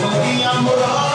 Podíamos